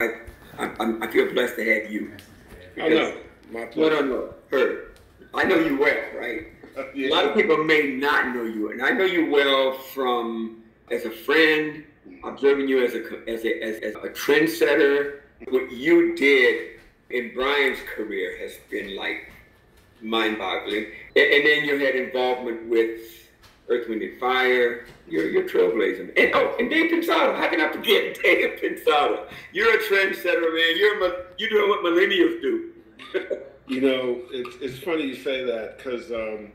I, I, I feel blessed to have you. Oh, no. My pleasure. no, no. Her. I know you well, right? A lot of people may not know you, and I know you well from as a friend, observing you as a as a as, as a trendsetter. What you did in Brian's career has been like mind-boggling, and, and then you had involvement with Earth, Wind, and Fire. You're you're trailblazing, and oh, and Dave Pensado. How can I forget Dave Pensado? You're a trendsetter, man. You're a, you're doing what millennials do. You know, it's, it's funny you say that because, um,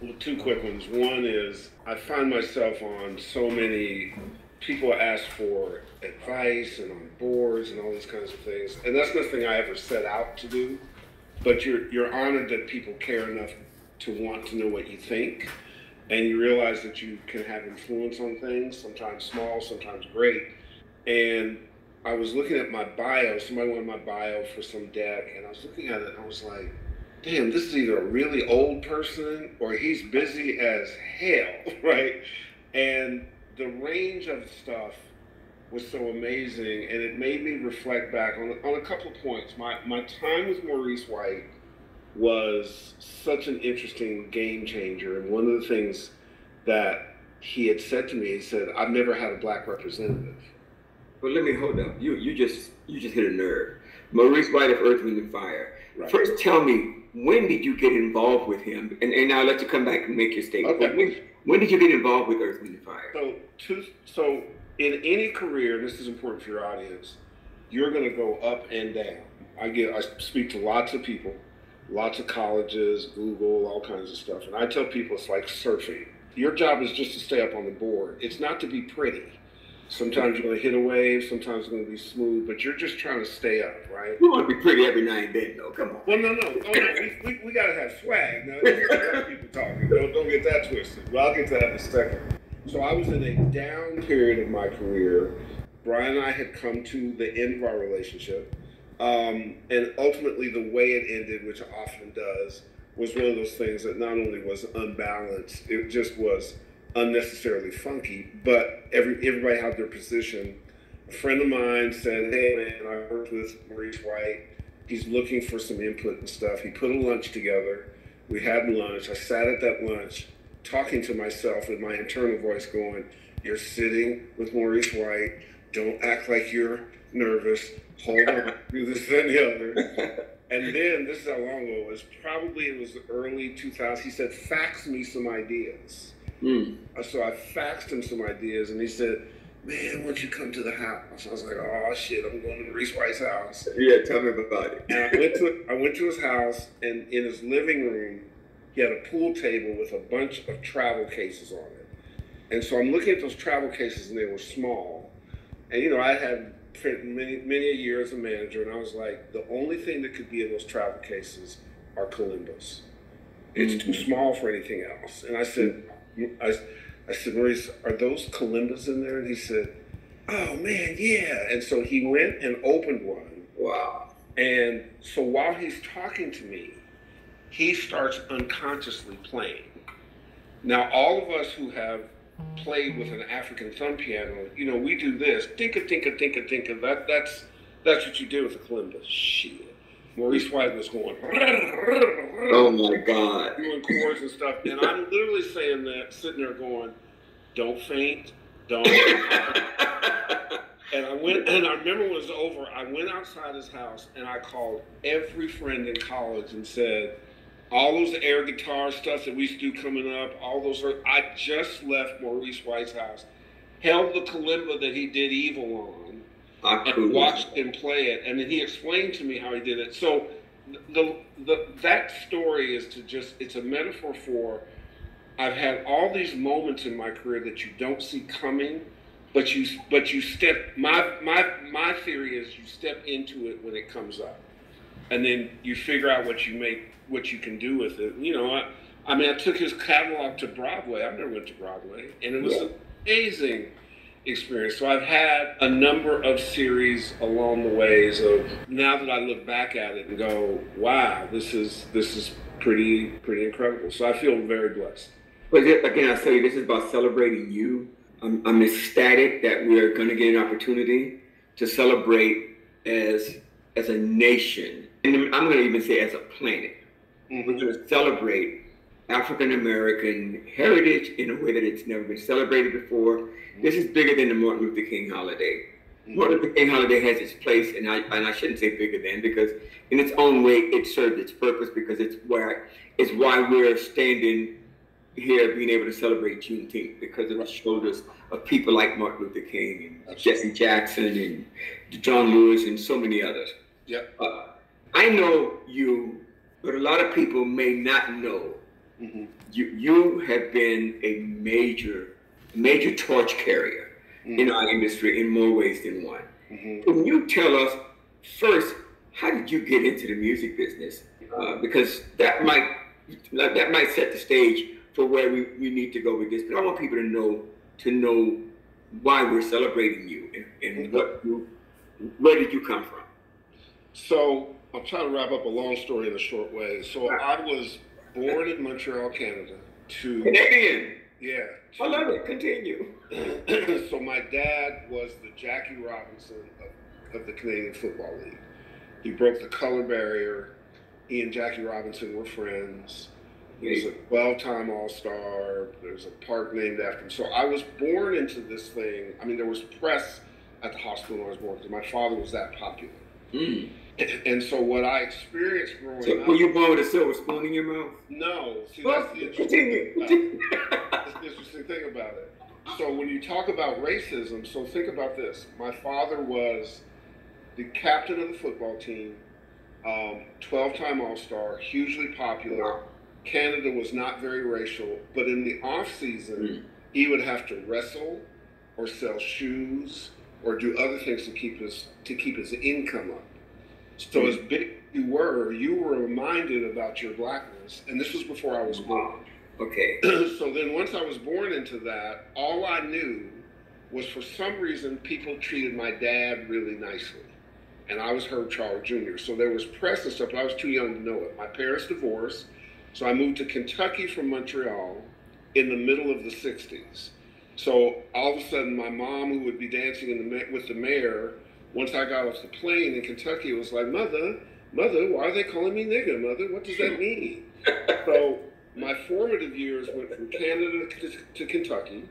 well, two quick ones. One is I find myself on so many people ask for advice and on boards and all these kinds of things, and that's nothing I ever set out to do. But you're you're honored that people care enough to want to know what you think, and you realize that you can have influence on things, sometimes small, sometimes great. And I was looking at my bio. Somebody wanted my bio for some deck, and I was looking at it, and I was like, "Damn, this is either a really old person or he's busy as hell, right?" And the range of stuff was so amazing, and it made me reflect back on on a couple of points. My my time with Maurice White was such an interesting game changer, and one of the things that he had said to me, he said, "I've never had a black representative." But let me hold up. You you just you just hit a nerve. Maurice White of Earth, Wind, and Fire. Right. First, tell me when did you get involved with him? And, and I'll let you come back and make your statement. Okay. When, when did you get involved with Earth, Wind, and Fire? So, two, so in any career, and this is important for your audience, you're going to go up and down. I get, I speak to lots of people, lots of colleges, Google, all kinds of stuff, and I tell people it's like surfing. Your job is just to stay up on the board. It's not to be pretty. Sometimes you're going to hit a wave, sometimes it's going to be smooth, but you're just trying to stay up, right? You want to be pretty every now and then, though. Come on. Well, no, no, oh, no. We, we, we got to have swag. Now, this is other people talking. Don't, don't get that twisted. Well, I'll get to that in a second. So I was in a down period of my career. Brian and I had come to the end of our relationship. Um, and ultimately, the way it ended, which often does, was one of those things that not only was unbalanced, it just was unnecessarily funky, but every, everybody had their position. A friend of mine said, Hey, man, I worked with Maurice White he's looking for some input and stuff. He put a lunch together. We had lunch. I sat at that lunch talking to myself with my internal voice going, You're sitting with Maurice White. Don't act like you're nervous. Hold on. Do this and the other. And then, this is how long ago it was. Probably it was the early 2000s. He said, Fax me some ideas. Mm. So I faxed him some ideas, and he said, Man, why don't you come to the house? I was like, Oh, shit, I'm going to Reese White's house. Yeah, tell me about it. And I went to I went to his house, and in his living room, he had a pool table with a bunch of travel cases on it. And so I'm looking at those travel cases, and they were small. And you know, I had spent many many a year as a manager, and I was like, the only thing that could be in those travel cases are kalimbas. It's too mm-hmm. small for anything else. And I said, I, I said, Maurice, are those kalimbas in there? And he said, Oh man, yeah. And so he went and opened one. Wow. And so while he's talking to me, he starts unconsciously playing. Now, all of us who have played with an African thumb piano, you know, we do this tinka tinka tinka tinka. That that's that's what you do with a kalimba. Shit. Maurice White was going Oh my God. doing chords and stuff, and I'm literally saying that, sitting there going, "Don't faint, don't." And I went, and I remember when it was over, I went outside his house and I called every friend in college and said, all those air guitar stuff that we used to do coming up, all those, I just left Maurice White's house, held the kalimba that he did Evil on, How and watched him play it, and then he explained to me how he did it. So, the, the that story is to just, it's a metaphor for, I've had all these moments in my career that you don't see coming, but you but you step. My my my theory is you step into it when it comes up, and then you figure out what you make what you can do with it. You know, I I mean, I took his catalog to Broadway. I've never went to Broadway, and it was Yeah. an amazing experience. So I've had a number of series along the ways of now that I look back at it and go, wow, this is this is pretty pretty incredible. So I feel very blessed. But again, I tell you, this is about celebrating you. I'm, I'm ecstatic that we're going to get an opportunity to celebrate as as a nation, and I'm going to even say as a planet. Mm-hmm. We're going to celebrate African American heritage in a way that it's never been celebrated before. Mm-hmm. This is bigger than the Martin Luther King holiday. Mm-hmm. Martin Luther King holiday has its place, and I and I shouldn't say bigger than because in its own way it served its purpose because it's where it's why we're standing here being able to celebrate Juneteenth because of the shoulders of people like Martin Luther King and Jesse Jackson and John Lewis and so many others. Yep. Uh, I know you, but a lot of people may not know. Mm-hmm. You you have been a major major torch carrier mm-hmm. in our industry in more ways than one. Mm-hmm. Can you tell us first how did you get into the music business? Uh, because that might that might set the stage for where we, we need to go with this. But I want people to know to know why we're celebrating you and, and what you where did you come from? So I'll try to wrap up a long story in a short way. So I was born in Montreal, Canada. To Canadian. Yeah. To, I love it. Continue. so my dad was the Jackie Robinson of, of the Canadian Football League. He broke the color barrier. He and Jackie Robinson were friends. He was a 12-time All-Star. There's a park named after him. So I was born into this thing. I mean, there was press at the hospital when I was born because my father was that popular. Mm. And so what I experienced growing so, up. Were you born with a silver spoon in your mouth? No. See, that's the interesting, thing that's the interesting thing about it. So when you talk about racism, so think about this. My father was the captain of the football team, um, 12-time All-Star, hugely popular. Canada was not very racial, but in the off season, mm. he would have to wrestle or sell shoes or do other things to keep his to keep his income up. So as big you were, you were reminded about your blackness, and this was before I was mm-hmm. born. Okay. so then, once I was born into that, all I knew was for some reason people treated my dad really nicely, and I was Herb Charles Jr. So there was press and stuff, but I was too young to know it. My parents divorced, so I moved to Kentucky from Montreal in the middle of the '60s. So all of a sudden, my mom, who would be dancing in the with the mayor once I got off the plane in Kentucky, it was like, Mother, Mother, why are they calling me nigger, Mother? What does that mean? so my formative years went from Canada to, to Kentucky.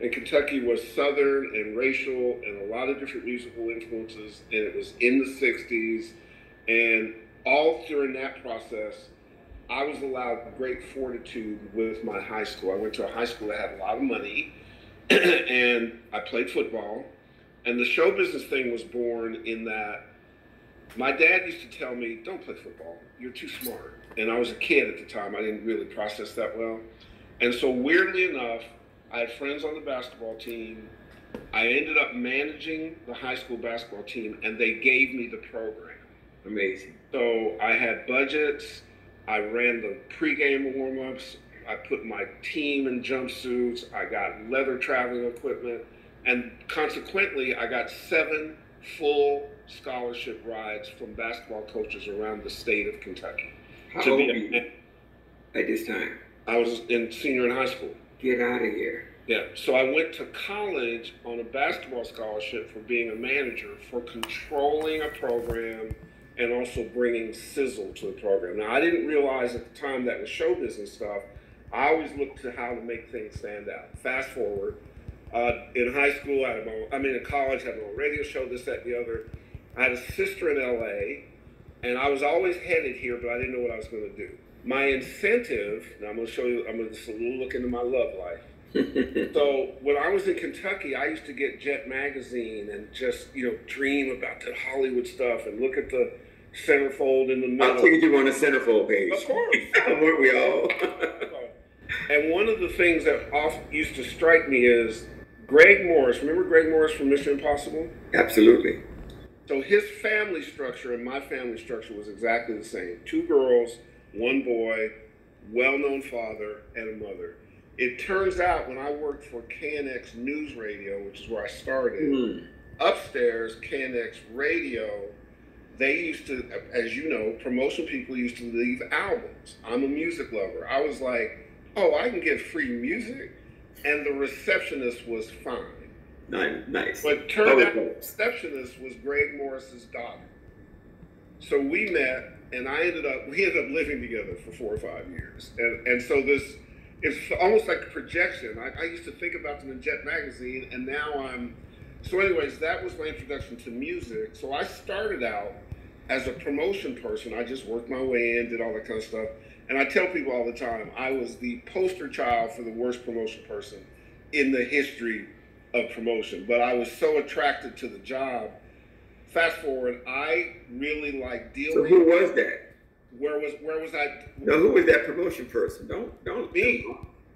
And Kentucky was southern and racial and a lot of different musical influences. And it was in the 60s. And all during that process, I was allowed great fortitude with my high school. I went to a high school that had a lot of money. and I played football. And the show business thing was born in that my dad used to tell me, don't play football. You're too smart. And I was a kid at the time. I didn't really process that well. And so, weirdly enough, I had friends on the basketball team. I ended up managing the high school basketball team, and they gave me the program. Amazing. So, I had budgets. I ran the pregame warm ups. I put my team in jumpsuits. I got leather traveling equipment. And consequently, I got seven full scholarship rides from basketball coaches around the state of Kentucky. How to old be a, at this time? I was in senior in high school. Get out of here. Yeah. So I went to college on a basketball scholarship for being a manager, for controlling a program, and also bringing sizzle to the program. Now, I didn't realize at the time that was show business stuff. I always looked to how to make things stand out. Fast forward, uh, in high school, I had my, I mean, in college, I had my own radio show, this, that, and the other. I had a sister in LA, and I was always headed here, but I didn't know what I was going to do. My incentive, now I'm going to show you, I'm going to just a little look into my love life. so when I was in Kentucky, I used to get Jet magazine and just you know dream about the Hollywood stuff and look at the centerfold in the middle. I'll take you on the centerfold page. Of course, weren't we all? and one of the things that often used to strike me is Greg Morris, remember Greg Morris from Mission Impossible? Absolutely. So his family structure and my family structure was exactly the same. Two girls, one boy, well-known father, and a mother. It turns out when I worked for KNX News Radio, which is where I started, mm. upstairs, KNX Radio, they used to, as you know, promotion people used to leave albums. I'm a music lover. I was like, oh, I can get free music? And the receptionist was fine. Nice, nice. But turned out the receptionist was Greg Morris's daughter. So we met, and I ended up we ended up living together for four or five years, and and so this it's almost like a projection. I, I used to think about them in Jet magazine, and now I'm. So, anyways, that was my introduction to music. So I started out as a promotion person. I just worked my way in, did all that kind of stuff. And I tell people all the time, I was the poster child for the worst promotion person in the history of promotion. But I was so attracted to the job. Fast forward, I really like dealing. So who was that? Where was where was I? No, who was that promotion person? Don't don't me,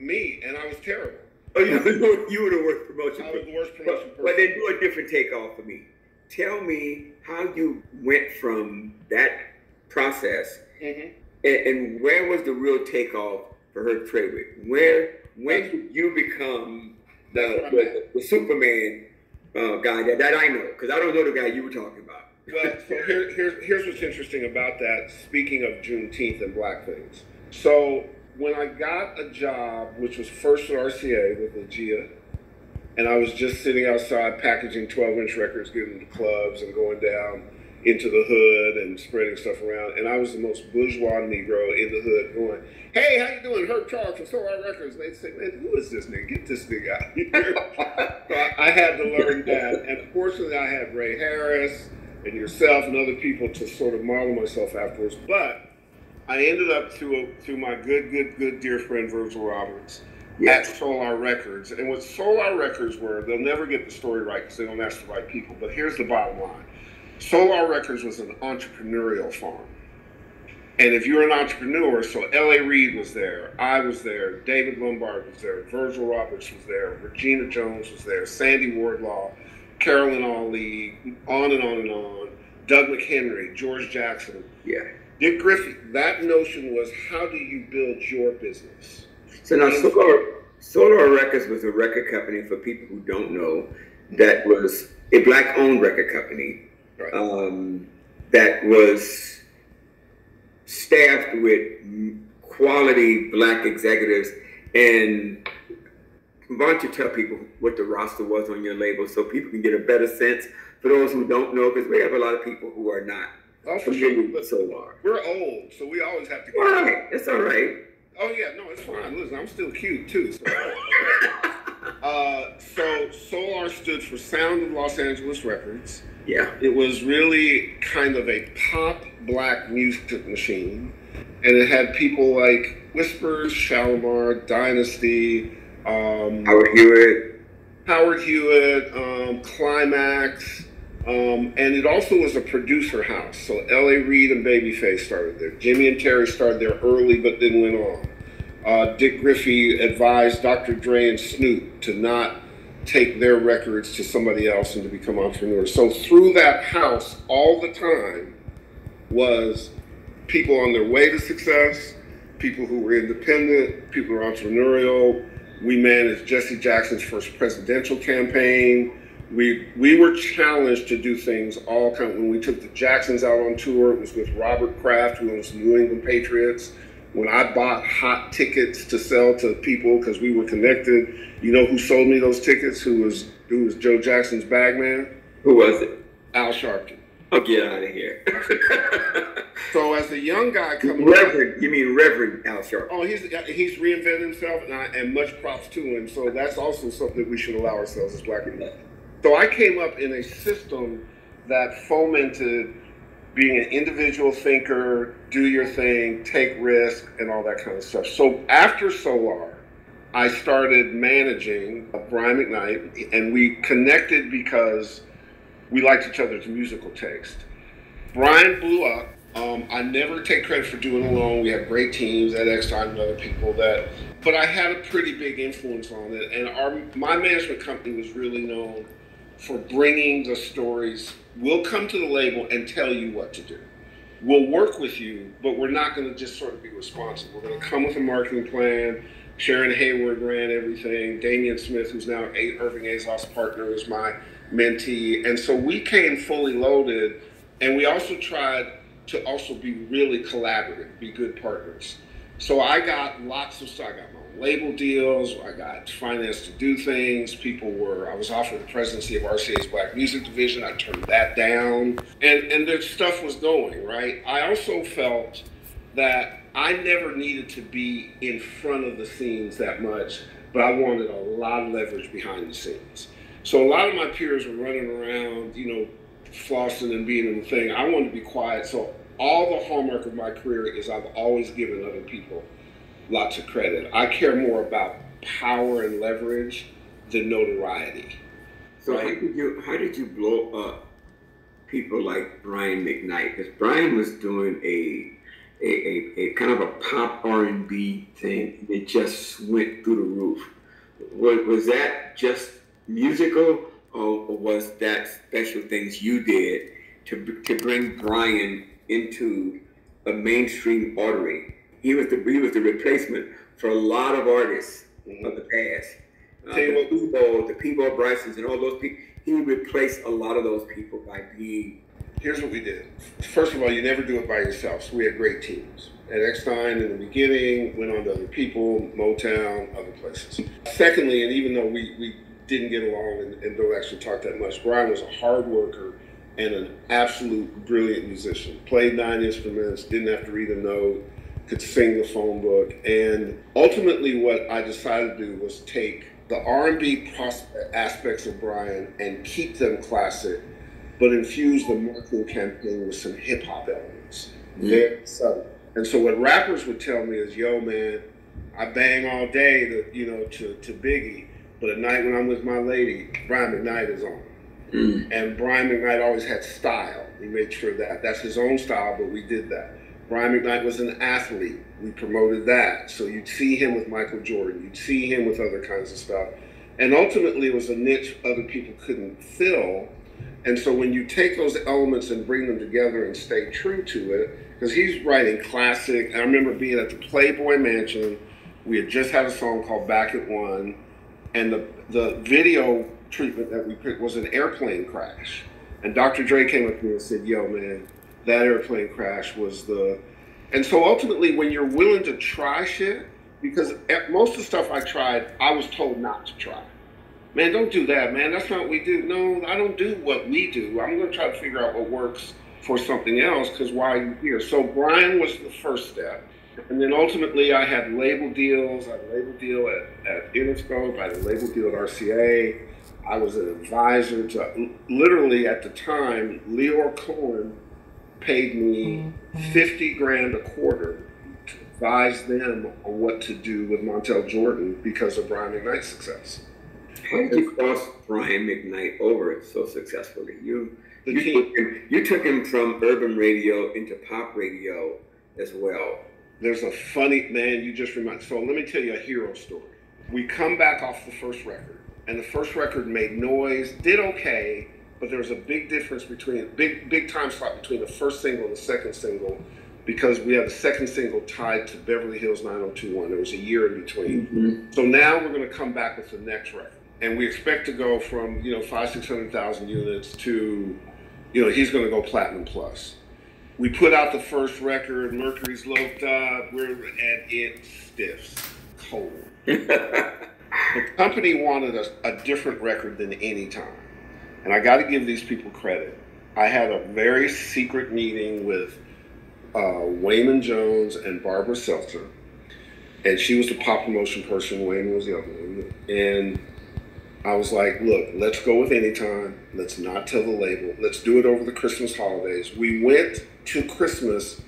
me, and I was terrible. Oh, you, you were the worst promotion. I was the worst promotion but, person. But then do a different takeoff for me. Tell me how you went from that process, mm-hmm. And, and, where was the real takeoff for Herb Trawick? Where when did you become the the, the, Superman uh, guy that, that I know? Because I don't know the guy you were talking about. well, so here, here's here's what's interesting about that. Speaking of Juneteenth and black things, so when I got a job, which was first at RCA with Legia, and I was just sitting outside packaging 12 inch records, getting to clubs and going down into the hood and spreading stuff around. And I was the most bourgeois Negro in the hood going, Hey, how you doing? Herb Charles from Solar Records. And they'd say, Man, who is this nigga? Get this nigga out here. so I, I had to learn that. And fortunately, I had Ray Harris and yourself and other people to sort of model myself afterwards. But I ended up through a, through my good, good, good dear friend Virgil Roberts at Solar Records. And what Solar Records were, they'll never get the story right because they don't ask the right people. But here's the bottom line: Solar Records was an entrepreneurial farm. And if you're an entrepreneur, so L.A. Reid was there, I was there, David Lombard was there, Virgil Roberts was there, Regina Jones was there, Sandy Wardlaw, Carolyn Ali, on and on and on, Doug McHenry, George Jackson. Yeah Dick Griffey, that notion was how do you build your business? So now Solar, Solar Records was a record company for people who don't know that was a black owned record company right. um, that was staffed with quality black executives and why don't you tell people what the roster was on your label so people can get a better sense for those who don't know because we have a lot of people who are not Oh, for sure. So. We're old, so we always have to. All right, it's all right. Oh yeah, no, it's fine. Listen, I'm still cute too. So, uh, so Solar stood for Sound of Los Angeles Records. Yeah. It was really kind of a pop black music machine, and it had people like Whispers, Shalamar, Dynasty, um, Howard Hewitt, Howard Hewitt, um, Climax. Um, and it also was a producer house. So L.A. Reid and Babyface started there. Jimmy and Terry started there early, but then went on. Uh, Dick Griffey advised Dr. Dre and Snoop to not take their records to somebody else and to become entrepreneurs. So through that house, all the time was people on their way to success, people who were independent, people who were entrepreneurial. We managed Jesse Jackson's first presidential campaign we we were challenged to do things all kind when we took the Jacksons out on tour it was with Robert Kraft who owns the New England Patriots when I bought hot tickets to sell to people because we were connected you know who sold me those tickets? Who was who was Joe Jackson's bagman? Who was it? Al Sharpton. Oh get out of here. So as a young guy coming Reverend you mean Reverend Al Sharpton. Oh he's he's reinvented himself and, I, and much props to him. So that's also something we should allow ourselves as black people. So I came up in a system that fomented being an individual thinker, do your thing, take risk, and all that kind of stuff. So after Solar, I started managing Brian McKnight, and we connected because we liked each other's musical taste. Brian blew up. Um, I never take credit for doing it alone. We had great teams at X Time and other people that, but I had a pretty big influence on it. And our my management company was really known for bringing the stories. We'll come to the label and tell you what to do. We'll work with you, but we're not going to just sort of be responsive. We're going to come with a marketing plan. Sharon Hayward ran everything. Damian Smith, who's now Irving Azoff's partner, is my mentee. And so we came fully loaded, and we also tried to also be really collaborative, be good partners. So I got lots of, I got label deals. I got financed to do things. People were. I was offered the presidency of RCA's Black Music Division. I turned that down, and and the stuff was going right. I also felt that I never needed to be in front of the scenes that much, but I wanted a lot of leverage behind the scenes. So a lot of my peers were running around, you know, flossing and being in the thing. I wanted to be quiet. So all the hallmark of my career is I've always given other people lots of credit. I care more about power and leverage than notoriety. So right? how did you how did you blow up people like Brian McKnight? Because Brian was doing a a, a, a, kind of a pop R and B thing. It just went through the roof. Was, was that just musical, or, was that special things you did to to bring Brian into a mainstream artery? He was the he was the replacement for a lot of artists mm-hmm. of the past. Uh, the Peabo, the Peabo Brysons, and all those people. He replaced a lot of those people by being here's what we did. First of all, you never do it by yourself. So we had great teams. At Eckstine in the beginning, went on to other people, Motown, other places. Secondly, and even though we, we didn't get along and, and don't actually talk that much, Brian was a hard worker and an absolute brilliant musician. Played nine instruments, didn't have to read a note, could sing the phone book. And ultimately what I decided to do was take the R&B aspects of Brian and keep them classic but infuse the marketing campaign with some hip hop elements. Mm-hmm. Very subtle. And so what rappers would tell me is, yo, man, I bang all day to, you know, to, to Biggie, but at night when I'm with my lady, Brian McKnight is on. Mm. And Brian McKnight always had style. He made sure that. That's his own style, but we did that. Brian McKnight was an athlete. We promoted that. So you'd see him with Michael Jordan. You'd see him with other kinds of stuff. And ultimately, it was a niche other people couldn't fill and so when you take those elements and bring them together and stay true to it, because he's writing classic. I remember being at the Playboy Mansion. We had just had a song called Back at One, and the the video treatment that we picked was an airplane crash. And Dr. Dre came up to me and said, "Yo, man, that airplane crash was the." And so ultimately, when you're willing to try shit, because most of the stuff I tried, I was told not to try man, don't do that, man. That's not what we do. No, I don't do what we do. I'm going to try to figure out what works for something else because why are you here? So Brian was the first step. And then ultimately I had label deals. I had a label deal at, at Interscope. I had a label deal at RCA. I was an advisor to, literally at the time, Lyor Cohen paid me mm-hmm. 50 grand a quarter to advise them on what to do with Montell Jordan because of Brian McKnight's success. How did you cross Brian McKnight over so successfully? You you took, him, you took him from urban radio into pop radio as well. There's a funny man. You just remind. So let me tell you a hero story. We come back off the first record, and the first record made noise, did okay, but there was a big difference between big big time slot between the first single and the second single because we had the second single tied to Beverly Hills 90210. There was a year in between. Mm-hmm. So now we're going to come back with the next record and we expect to go from you know five six hundred thousand units to you know he's going to go platinum plus. We put out the first record, Mercury's Loped Up, we're and it stiffs cold. the company wanted a, a different record than any time, and I got to give these people credit. I had a very secret meeting with uh, Waymon Jones and Barbara Seltzer, and she was the pop promotion person. Wayman was the other one, and I was like, look, let's go with Anytime. Let's not tell the label. Let's do it over the Christmas holidays. We went to Christmas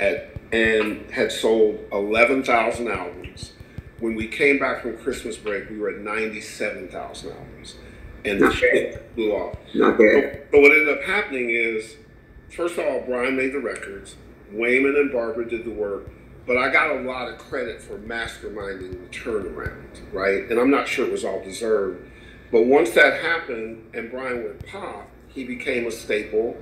at and had sold 11,000 albums. When we came back from Christmas break, we were at 97,000 albums. And the shit blew off. Not bad. But what ended up happening is, first of all, Brian made the records. Wayman and Barbara did the work but I got a lot of credit for masterminding the turnaround, right? And I'm not sure it was all deserved, but once that happened and Brian went pop, he became a staple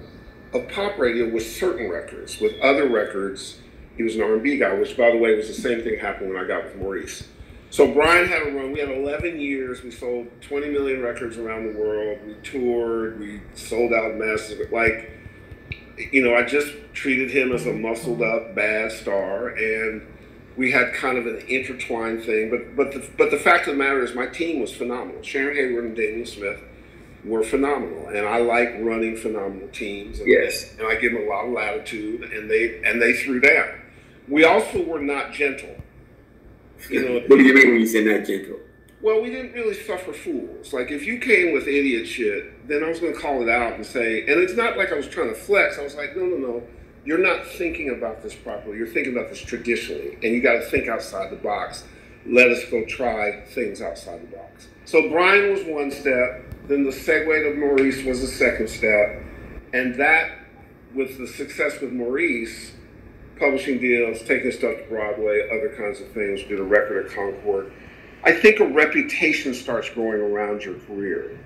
of pop radio with certain records. With other records, he was an R&B guy, which by the way was the same thing happened when I got with Maurice. So Brian had a run. We had 11 years. We sold 20 million records around the world. We toured. We sold out massive. Like, you know, I just treated him as a muscled up bad star, and we had kind of an intertwined thing. But but the, but the fact of the matter is, my team was phenomenal. Sharon Hayward and Damian Smith were phenomenal, and I like running phenomenal teams. And, yes, and I give them a lot of latitude, and they and they threw down. We also were not gentle. You know, what do you mean when you say that, gentle? Well, we didn't really suffer fools. Like if you came with idiot shit, then I was going to call it out and say, and it's not like I was trying to flex. I was like, no, no, no you're not thinking about this properly. You're thinking about this traditionally, and you got to think outside the box. Let us go try things outside the box. So Brian was one step, then the segue to Maurice was the second step, and that, with the success with Maurice, publishing deals, taking stuff to Broadway, other kinds of things, did a record at Concord. I think a reputation starts growing around your career.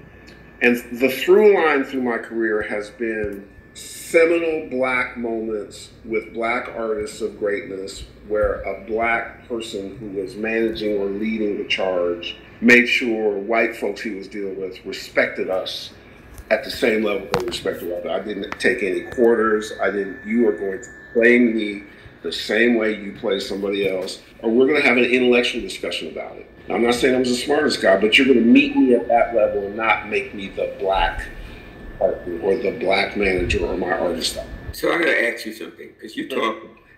And the through line through my career has been seminal black moments with black artists of greatness where a black person who was managing or leading the charge made sure white folks he was dealing with respected us at the same level they respected us. I didn't take any quarters. I didn't, you are going to play me the same way you play somebody else, or we're going to have an intellectual discussion about it. I'm not saying I was the smartest guy, but you're going to meet me at that level and not make me the black partner or the black manager or my artist. So I gotta ask you something because you talk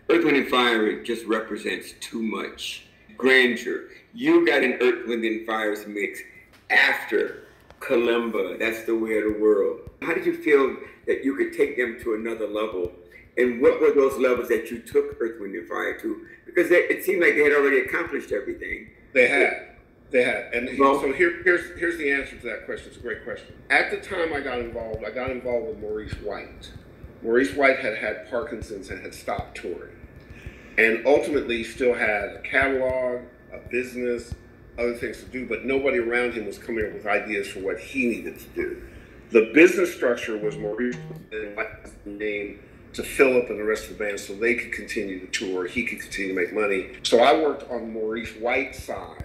Earth, Wind, and Fire just represents too much grandeur. You got an Earth, Wind, and Fire's mix after Kalimba. That's the way of the world. How did you feel that you could take them to another level? And what were those levels that you took Earth, Wind, and Fire to? Because they, it seemed like they had already accomplished everything. They had. They had, and well, so here, here's here's the answer to that question. It's a great question. At the time I got involved, I got involved with Maurice White. Maurice White had had Parkinson's and had stopped touring, and ultimately still had a catalog, a business, other things to do, but nobody around him was coming up with ideas for what he needed to do. The business structure was Maurice and White's name to Philip and the rest of the band so they could continue the tour, he could continue to make money. So I worked on Maurice White's side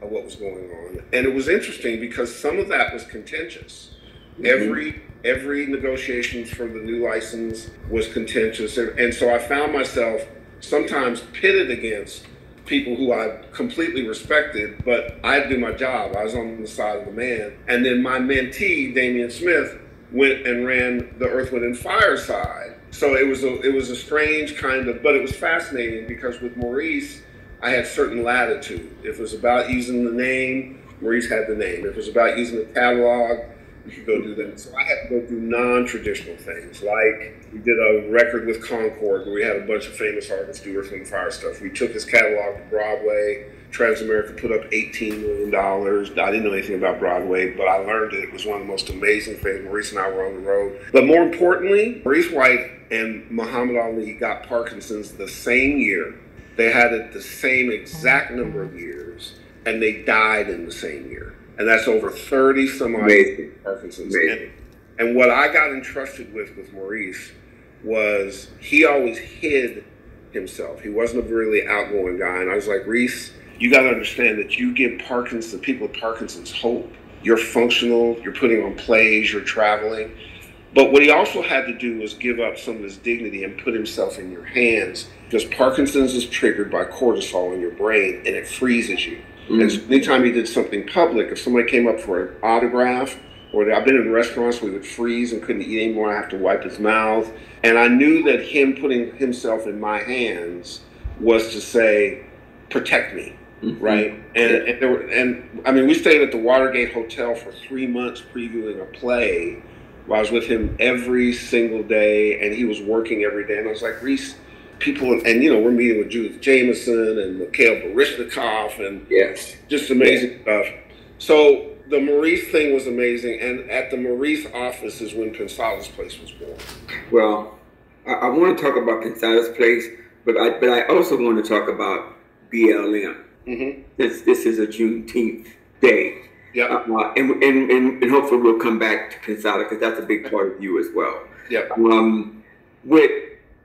of what was going on. And it was interesting because some of that was contentious. Mm-hmm. Every every negotiations for the new license was contentious, and so I found myself sometimes pitted against people who I completely respected, but I do my job. I was on the side of the man, and then my mentee Damian Smith went and ran the Earth, Wind, and Fire side. So it was a it was a strange kind of, but it was fascinating because with Maurice I had certain latitude. If it was about using the name, Maurice had the name. If it was about using the catalog, we could go do that. So I had to go do non-traditional things, like we did a record with Concord where we had a bunch of famous artists do Earth and Fire stuff. We took his catalog to Broadway. Transamerica put up $18 million. I didn't know anything about Broadway, but I learned it. It was one of the most amazing things. Maurice and I were on the road. But more importantly, Maurice White and Muhammad Ali got Parkinson's the same year they had it the same exact number of years, and they died in the same year. And that's over 30 some odd Parkinson's. And, and what I got entrusted with with Maurice was he always hid himself. He wasn't a really outgoing guy. And I was like, Reese, you got to understand that you give Parkinson, people with Parkinson's hope. You're functional, you're putting on plays, you're traveling. But what he also had to do was give up some of his dignity and put himself in your hands because Parkinson's is triggered by cortisol in your brain and it freezes you. Mm-hmm. And so anytime he did something public, if somebody came up for an autograph, or I've been in restaurants where he would freeze and couldn't eat anymore, I have to wipe his mouth. And I knew that him putting himself in my hands was to say, protect me. Mm-hmm. Right, and and, were, and I mean, we stayed at the Watergate Hotel for three months previewing a play, I was with him every single day, and he was working every day. And I was like, Reese, people, and you know, we're meeting with Judith Jamison and Mikhail Baryshnikov, and yes, just amazing stuff. So the Maurice thing was amazing, and at the Maurice office is when Pensado's Place was born. Well, I, I want to talk about Pensado's Place, but I but I also want to talk about BLM. Mm-hmm. This this is a Juneteenth day. Yeah. Uh, and, and, and, and, hopefully we'll come back to Pensado because that's a big part of you as well. Yeah. Um, with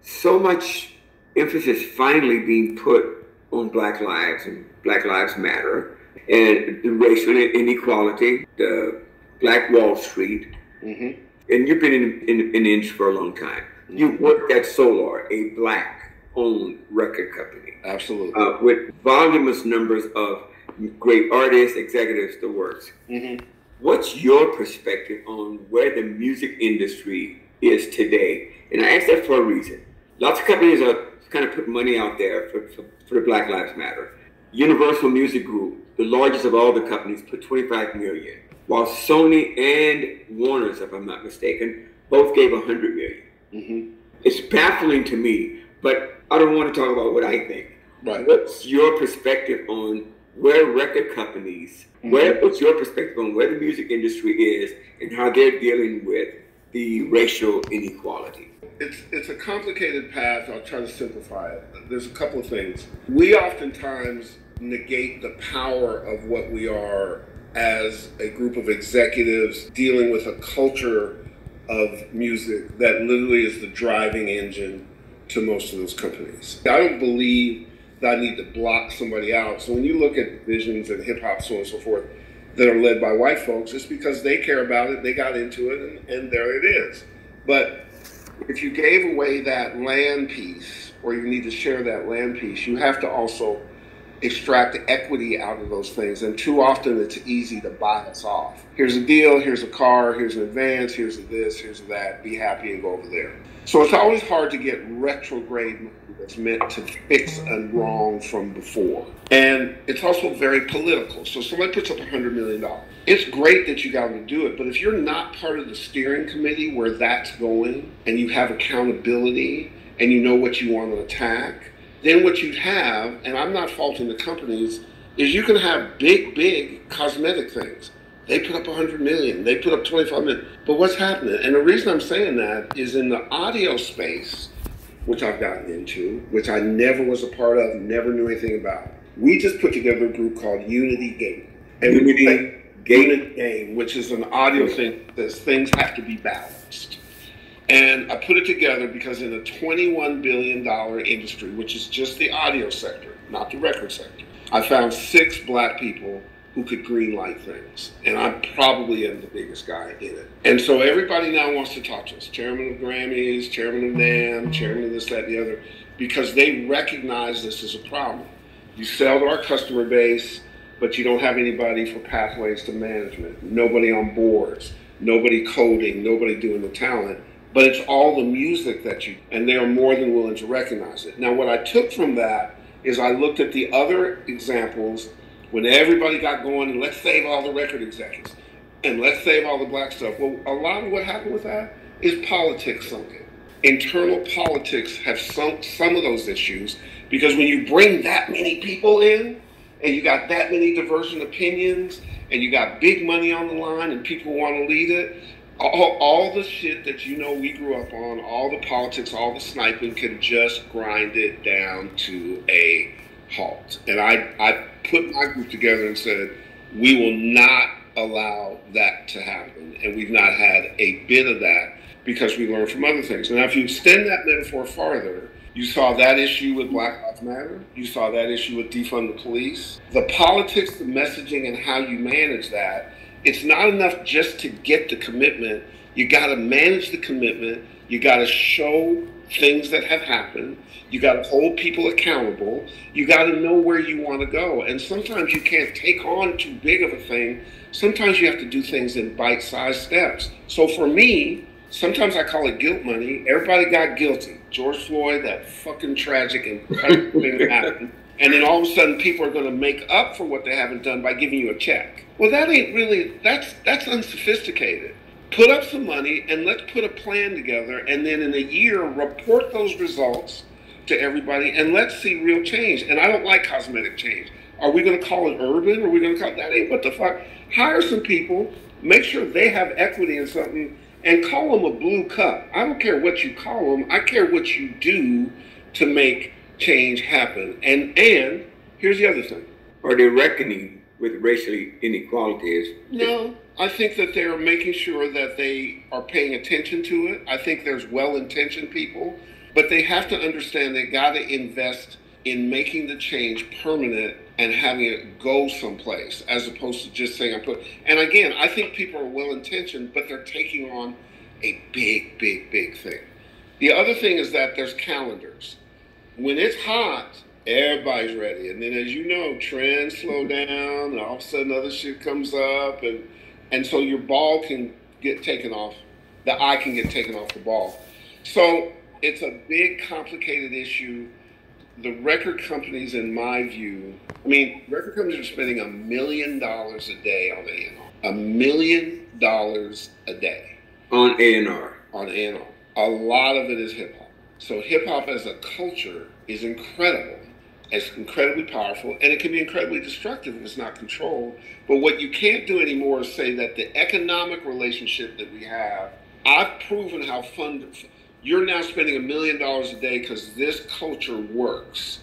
so much emphasis finally being put on Black lives and Black Lives Matter and the racial inequality, the Black Wall Street, mm-hmm. and you've been in, in, in the industry for a long time. Mm-hmm. You worked at Solar, a black owned record company. Absolutely. Uh, with voluminous numbers of great artists, executives, the works. Mm-hmm. What's your perspective on where the music industry is today? And I ask that for a reason. Lots of companies are kind of putting money out there for, for, for the Black Lives Matter. Universal Music Group, the largest of all the companies, put 25 million, while Sony and Warner's, if I'm not mistaken, both gave 100 million. Mm-hmm. It's baffling to me, but I don't want to talk about what I think. Right. What's your perspective on where record companies, mm-hmm. where, what's your perspective on where the music industry is and how they're dealing with the racial inequality? It's, it's a complicated path. I'll try to simplify it. There's a couple of things. We oftentimes negate the power of what we are as a group of executives dealing with a culture of music that literally is the driving engine to most of those companies. I don't believe that I need to block somebody out. So when you look at visions and hip hop, so on and so forth, that are led by white folks, it's because they care about it, they got into it, and, and there it is. But if you gave away that land piece, or you need to share that land piece, you have to also extract equity out of those things. And too often it's easy to buy us off. Here's a deal, here's a car, here's an advance, here's a this, here's a that, be happy and go over there. So it's always hard to get retrograde money that's meant to fix a wrong from before. And it's also very political. So somebody puts up $100 million. It's great that you got them to do it, but if you're not part of the steering committee where that's going and you have accountability and you know what you want to attack, then what you have, and I'm not faulting the companies, is you can have big, big cosmetic things. They put up 100 million, they put up 25 million. But what's happening? And the reason I'm saying that is in the audio space, which I've gotten into, which I never was a part of, never knew anything about. We just put together a group called Unity Gain. And Unity Gain, Gain, which is an audio thing that says things have to be balanced. And I put it together because in a $21 billion industry, which is just the audio sector, not the record sector, I found six black people who could green light things. And I probably am the biggest guy in it. And so everybody now wants to talk to us chairman of Grammys, chairman of NAMM, chairman of this, that, and the other, because they recognize this as a problem. You sell to our customer base, but you don't have anybody for pathways to management, nobody on boards, nobody coding, nobody doing the talent but it's all the music that you, and they are more than willing to recognize it. Now, what I took from that is I looked at the other examples when everybody got going and let's save all the record executives and let's save all the black stuff. Well, a lot of what happened with that is politics sunk in. Internal politics have sunk some of those issues because when you bring that many people in and you got that many divergent opinions and you got big money on the line and people want to lead it, all, all the shit that you know we grew up on, all the politics, all the sniping can just grind it down to a halt. And I, I put my group together and said, we will not allow that to happen. And we've not had a bit of that because we learned from other things. Now, if you extend that metaphor farther, you saw that issue with Black Lives Matter. You saw that issue with defund the police. The politics, the messaging, and how you manage that it's not enough just to get the commitment. You got to manage the commitment. You got to show things that have happened. You got to hold people accountable. You got to know where you want to go. And sometimes you can't take on too big of a thing. Sometimes you have to do things in bite sized steps. So for me, sometimes I call it guilt money. Everybody got guilty. George Floyd, that fucking tragic and thing happened. And then all of a sudden, people are going to make up for what they haven't done by giving you a check. Well, that ain't really, that's, that's unsophisticated. Put up some money and let's put a plan together. And then in a year, report those results to everybody and let's see real change. And I don't like cosmetic change. Are we going to call it urban? Are we going to call that ain't what the fuck? Hire some people, make sure they have equity in something, and call them a blue cup. I don't care what you call them. I care what you do to make change happen. And and here's the other thing. Are they reckoning with racial inequalities? No. I think that they're making sure that they are paying attention to it. I think there's well intentioned people, but they have to understand they got to invest in making the change permanent and having it go someplace as opposed to just saying I put and again I think people are well intentioned but they're taking on a big big big thing. The other thing is that there's calendars when it's hot, everybody's ready. And then as you know, trends slow down, and all of a sudden other shit comes up and and so your ball can get taken off. The eye can get taken off the ball. So it's a big, complicated issue. The record companies, in my view, I mean, record companies are spending a million dollars a day on A&R. A million dollars a day on A&R. On A&R. A lot of it is hip hop. So hip hop as a culture is incredible. It's incredibly powerful, and it can be incredibly destructive if it's not controlled. But what you can't do anymore is say that the economic relationship that we have, I've proven how fun. You're now spending a million dollars a day because this culture works.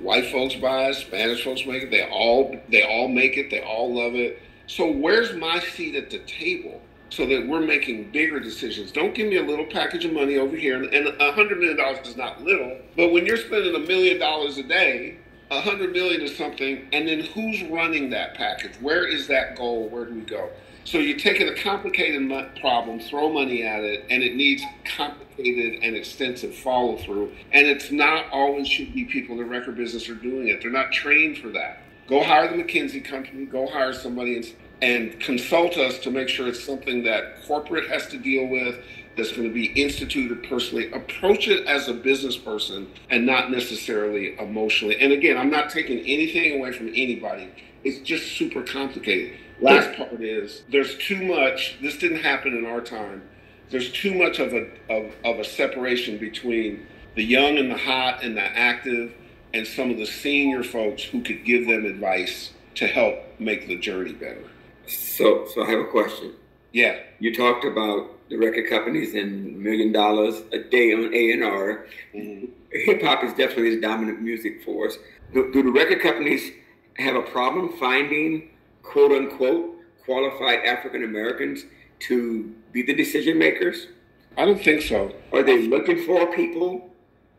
White folks buy it, Spanish folks make it. They all they all make it. They all love it. So where's my seat at the table? So that we're making bigger decisions. Don't give me a little package of money over here. And a hundred million dollars is not little, but when you're spending a million dollars a day, a hundred million is something, and then who's running that package? Where is that goal? Where do we go? So you're taking a complicated problem, throw money at it, and it needs complicated and extensive follow through. And it's not always should be people in the record business are doing it. They're not trained for that. Go hire the McKinsey company. Go hire somebody and and consult us to make sure it's something that corporate has to deal with that's going to be instituted personally. Approach it as a business person and not necessarily emotionally. And again i'm not taking anything away from anybody. It's just super complicated. Last part is there's too much this didn't happen in our time. There's too much of a of, of a separation between the young and the hot and the active and some of the senior folks who could give them advice to help make the journey better so, so I have a question. Yeah. You talked about the record companies and million dollars a day on A and R. Mm-hmm. Hip hop is definitely the dominant music force. Do, do the record companies have a problem finding quote unquote qualified African Americans to be the decision makers? I don't think so. Are they looking for people?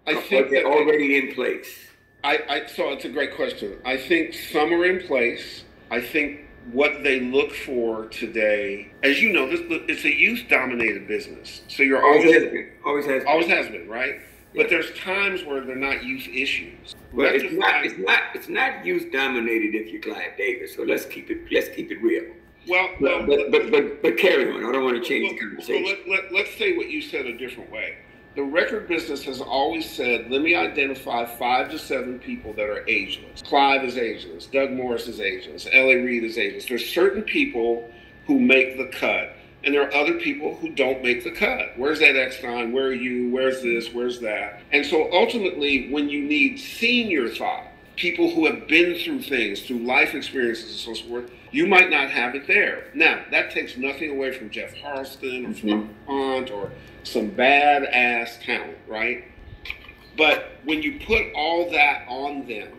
I think they're already in place. I, I so it's a great question. I think some are in place. I think what they look for today, as you know, this it's a youth-dominated business. So you're always always has been, always has been, always has been right? Yeah. But there's times where they're not youth issues. Well, it's not, it's not, it's not youth dominated if you're Clive Davis. So let's keep it, let's keep it real. Well, well but, but, but, but, carry on. I don't want to change well, the conversation. Well, let, let, let's say what you said a different way the record business has always said, let me identify five to seven people that are ageless. Clive is ageless. Doug Morris is ageless. L.A. Reid is ageless. There's certain people who make the cut, and there are other people who don't make the cut. Where's that Eckstine? Where are you? Where's this? Where's that? And so ultimately, when you need senior thought, people who have been through things, through life experiences and so forth, you might not have it there. Now, that takes nothing away from Jeff Harleston or mm-hmm. Hunt or some badass talent, right? But when you put all that on them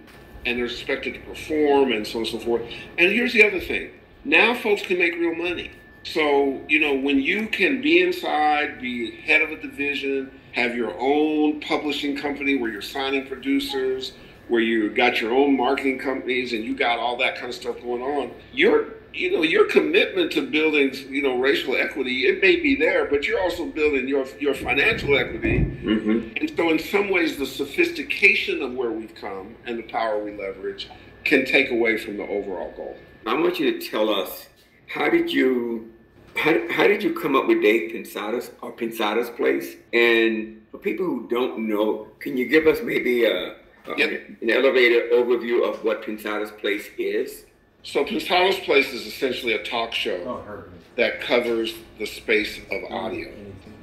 and they're expected to perform and so on and so forth, and here's the other thing now folks can make real money. So, you know, when you can be inside, be head of a division, have your own publishing company where you're signing producers, where you got your own marketing companies and you got all that kind of stuff going on, you're you know your commitment to building you know racial equity it may be there but you're also building your your financial equity mm-hmm. and so in some ways the sophistication of where we've come and the power we leverage can take away from the overall goal i want you to tell us how did you how, how did you come up with dave Pensado's or Pensado's place and for people who don't know can you give us maybe a yep. an elevator overview of what Pensado's Place is? So Pensado's Place is essentially a talk show oh, that covers the space of audio.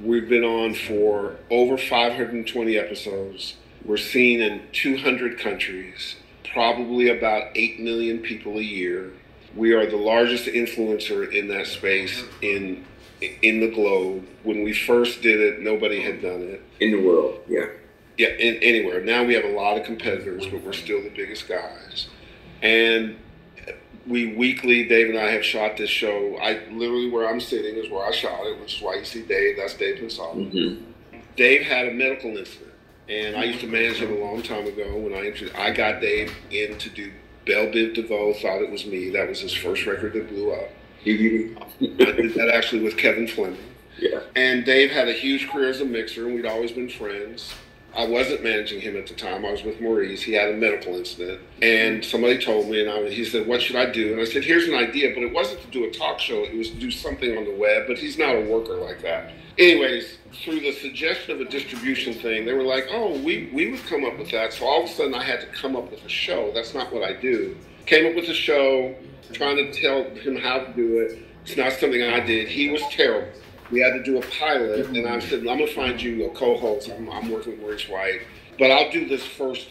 We've been on for over 520 episodes. We're seen in 200 countries, probably about 8 million people a year. We are the largest influencer in that space in in the globe. When we first did it, nobody had done it. In the world, yeah. Yeah, in, anywhere. Now we have a lot of competitors, but we're still the biggest guys. And we weekly, Dave and I have shot this show. I literally where I'm sitting is where I shot it, which is why you see Dave. That's Dave Pensado. Mm-hmm. Dave had a medical incident, and I used to manage him a long time ago. When I I got Dave in to do Bell Biv DeVoe, thought it was me. That was his first record that blew up. I did that actually with Kevin Fleming. Yeah. And Dave had a huge career as a mixer, and we'd always been friends. I wasn't managing him at the time. I was with Maurice. He had a medical incident, and somebody told me, and I, he said, "What should I do?" And I said, "Here's an idea, but it wasn't to do a talk show. It was to do something on the web." But he's not a worker like that. Anyways, through the suggestion of a distribution thing, they were like, "Oh, we we would come up with that." So all of a sudden, I had to come up with a show. That's not what I do. Came up with a show, trying to tell him how to do it. It's not something I did. He was terrible we had to do a pilot, and I said, I'm gonna find you a co-host. I'm, I'm working with Maurice White, but I'll do this first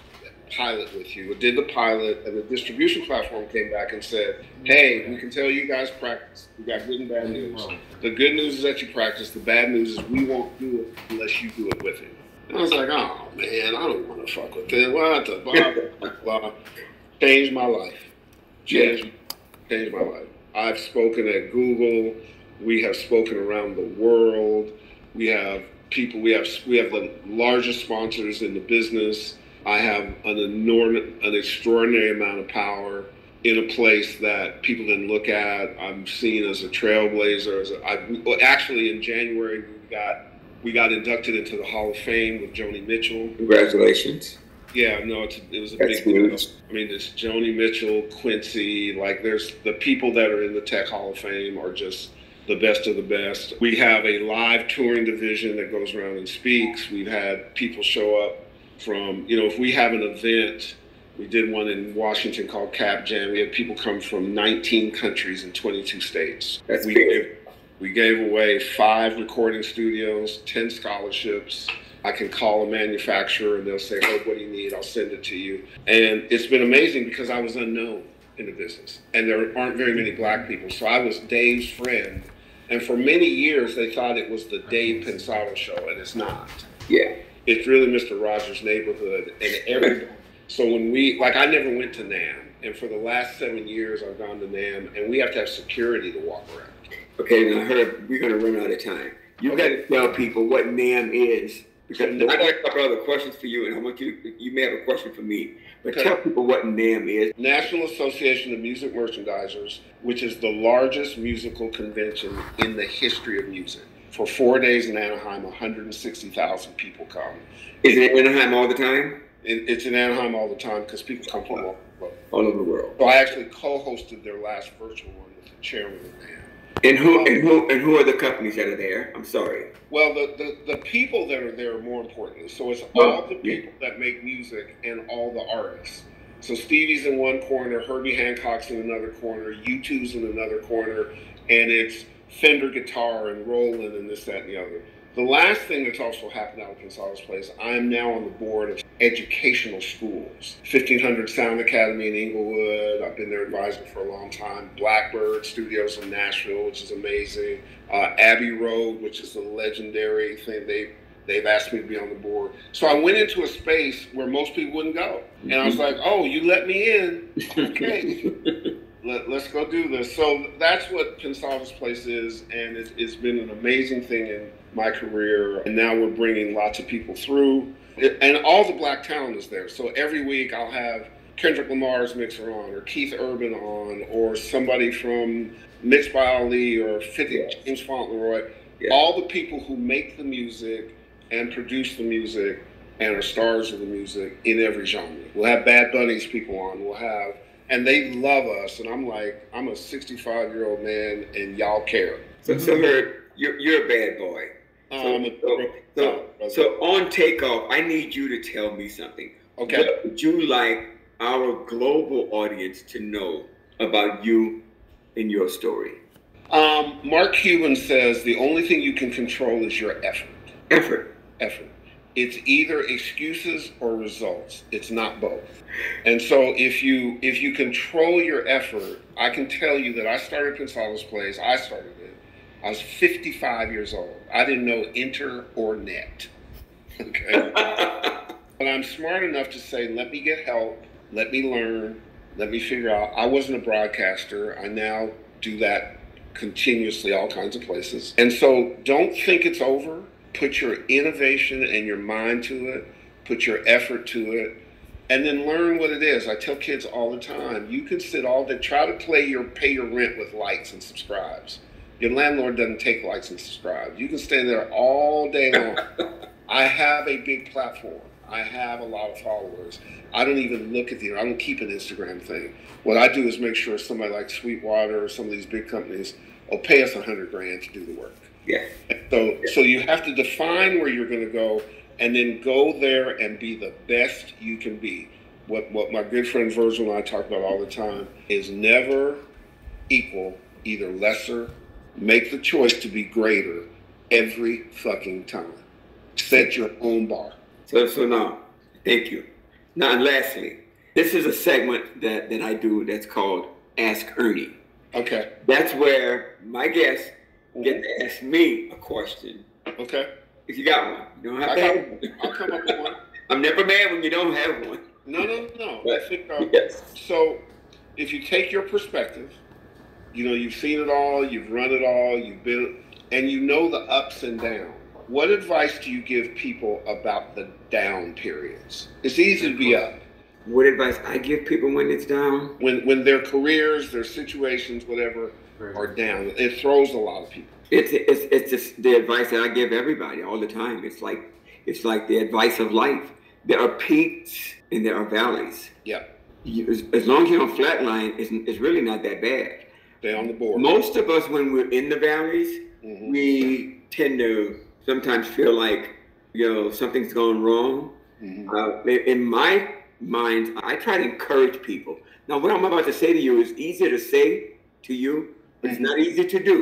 pilot with you. I did the pilot, and the distribution platform came back and said, Hey, we can tell you guys practice. We got good and bad news. The good news is that you practice. The bad news is we won't do it unless you do it with him. And I was like, Oh man, I don't want to fuck with him. What the blah blah blah. Changed my life. Changed, changed my life. I've spoken at Google. We have spoken around the world. We have people. We have we have the largest sponsors in the business. I have an enormous, an extraordinary amount of power in a place that people didn't look at. I'm seen as a trailblazer. As a, I, actually, in January, we got we got inducted into the Hall of Fame with Joni Mitchell. Congratulations. Yeah, no, it was a That's big deal. I mean, it's Joni Mitchell, Quincy. Like, there's the people that are in the TEC Hall of Fame are just the best of the best. We have a live touring division that goes around and speaks. We've had people show up from, you know, if we have an event, we did one in Washington called Cap Jam. We had people come from 19 countries and 22 states. That's we gave, we gave away five recording studios, 10 scholarships. I can call a manufacturer and they'll say, "Oh, what do you need? I'll send it to you." And it's been amazing because I was unknown in the business, and there aren't very many black people. So I was Dave's friend and for many years, they thought it was the Dave Pensado show, and it's not. Yeah. It's really Mr. Rogers' neighborhood, and every. so when we like, I never went to NAMM, and for the last seven years, I've gone to NAMM, and we have to have security to walk around. Okay, now Herb, we're gonna run out of time. You okay. got to tell people what NAMM is because I got a couple other questions for you, and I want you. You may have a question for me, but okay. tell people what NAMM is. National Association of Music Merchandisers, which is the largest musical convention in the history of music. For four days in Anaheim, 160,000 people come. Is it in Anaheim all the time? It, it's in Anaheim all the time because people come from all, all over the world. So I actually co-hosted their last virtual one with the chairman of NAMM. And who and who and who are the companies that are there? I'm sorry. Well, the, the, the people that are there are more important. So it's all the people that make music and all the artists. So Stevie's in one corner, Herbie Hancock's in another corner, U2's in another corner, and it's Fender guitar and Roland and this, that, and the other. The last thing that's also happened out of Pensado's Place, I'm now on the board of educational schools. 1500 Sound Academy in Inglewood, I've been their advisor for a long time. Blackbird Studios in Nashville, which is amazing. Uh, Abbey Road, which is a legendary thing. They they've asked me to be on the board. So I went into a space where most people wouldn't go. And I was like, oh, you let me in? Okay. Let, us go do this. So that's what Pensado's Place is, and it, it's been an amazing thing in my career. And now we're bringing lots of people through, and all the black talent is there. So every week I'll have Kendrick Lamar's mixer on, or Keith Urban on, or somebody from Mixed by Ali, or 50 James Fauntleroy. Yeah. All the people who make the music and produce the music and are stars of the music in every genre. We'll have Bad Bunny's people on. We'll have and they love us. And I'm like, I'm a 65 year old man, and y'all care. So, so you're, you're a bad boy. Um, so, so, so, on takeoff, I need you to tell me something. Okay. What would you like our global audience to know about you and your story? Um, Mark Cuban says the only thing you can control is your effort. Effort. Effort it's either excuses or results it's not both and so if you if you control your effort i can tell you that i started Pensado's place i started it i was 55 years old. I didn't know enter or net okay? But i'm smart enough to say let me get help. Let me learn. Let me figure out. I wasn't a broadcaster. I now do that continuously all kinds of places. And so don't think it's over. Put your innovation and your mind to it, put your effort to it, and then learn what it is. I tell kids all the time, you can sit all day, try to play your pay your rent with likes and subscribes. Your landlord doesn't take likes and subscribes. You can stand there all day long. I have a big platform. I have a lot of followers. I don't even look at the, I don't keep an Instagram thing. What I do is make sure somebody like Sweetwater or some of these big companies will pay us a hundred grand to do the work. Yeah. So, so you have to define where you're going to go, and then go there and be the best you can be. What what my good friend Virgil and I talk about all the time is never equal either lesser. Make the choice to be greater every fucking time. Set your own bar. So, so now, thank you. Now, and lastly, this is a segment that, that I do that's called Ask Ernie. Okay. That's where my guests get to ask me a question. Okay. If you got one, you don't have I to have one. I'll come up with one. I'm never mad when you don't have one. No, no, no. But- think um, Yes. so. If you take your perspective, you know you've seen it all, you've run it all, you've been, and you know the ups and downs. What advice do you give people about the down periods? It's easy to be up What advice I give people when it's down? when when their careers, their situations, whatever, are down. It throws a lot of people. It's it's it's just the advice that I give everybody all the time. It's like it's like the advice of life. There are peaks and there are valleys. Yeah, You, as, as long as you don't flatline, it's, it's really not that bad. Stay on the board. Most of us, when we're in the valleys, Mhm. we tend to sometimes feel like you know something's going wrong. Mhm. Uh, in my mind, I try to encourage people. Now, what I'm about to say to you is easier to say to you, but it's not easy to do.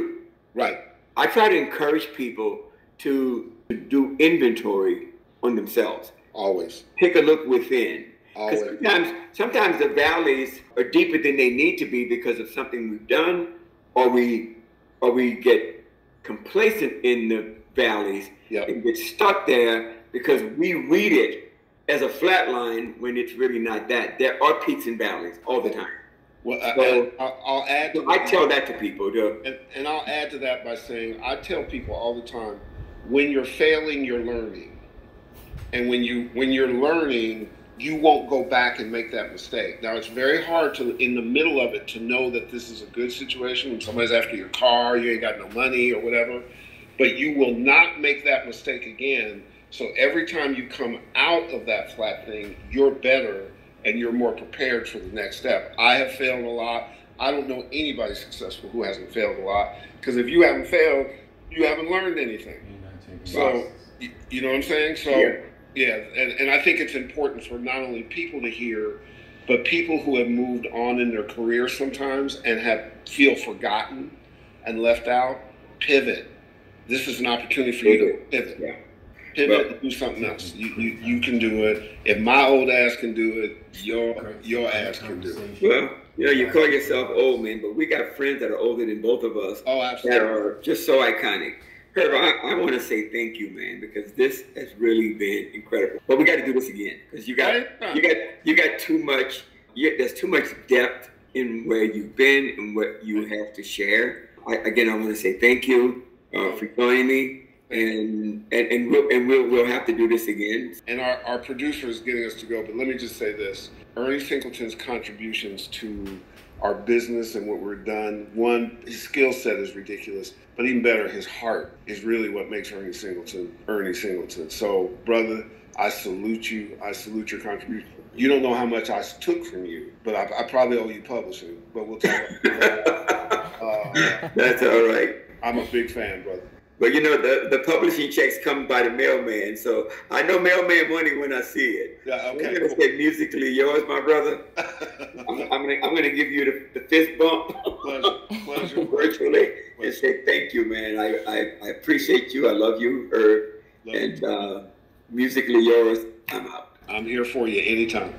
Right. I try to encourage people to do inventory on themselves. Always. Take a look within. Always. sometimes, sometimes the valleys are deeper than they need to be because of something we've done, or we, or we get complacent in the valleys Yep. and get stuck there because we read it as a flat line when it's really not that. There are peaks and valleys all the time. Well, I, So- I'll, I'll add. I tell that to people. To, And, and I'll add to that by saying I tell people all the time, when you're failing, you're learning, and when you when you're learning, you won't go back and make that mistake. Now it's very hard to in the middle of it to know that this is a good situation. When somebody's after your car, you ain't got no money or whatever, but you will not make that mistake again. So every time you come out of that flat thing, you're better and you're more prepared for the next step. I have failed a lot. I don't know anybody successful who hasn't failed a lot because if you haven't failed, you haven't learned anything. So you, you know what I'm saying? So Yeah. Yeah, and, and I think it's important for not only people to hear, but people who have moved on in their career sometimes and have feel forgotten and left out. Pivot. This is an opportunity for you to pivot. Yeah. Pivot Well- and do something else. You, you you can do it. If my old ass can do it, your your ass can do it. well, you know, you call yourself old man, but we got friends that are older than both of us Oh, that absolutely. are just so iconic. Herb, I, I want to say thank you, man, because this has really been incredible. But we got to do this again because you got you got you got too much. You, there's too much depth in where you've been and what you have to share. I, again, I want to say thank you uh, for joining me, and and and we'll and we'll, we'll have to do this again. And our, our producer is getting us to go, but let me just say this. Ernie Singleton's contributions to our business and what we're done, one, his skill set is ridiculous, but even better, his heart is really what makes Ernie Singleton Ernie Singleton. So, brother, I salute you. I salute your contribution. You don't know how much I took from you, but I, I probably owe you publishing, but we'll talk. uh, That's all right. I'm a big fan, brother. But you know, the, the publishing checks come by the mailman, so I know mailman money when I see it. Yeah, I'm gonna say musically yours, my brother. I'm. I'm gonna I'm gonna give you the, the fist bump Pleasure. Pleasure. virtually and say thank you, man. I, I, I appreciate you. I love you, Herb. Love you. And uh, musically yours. I'm out. I'm here for you anytime.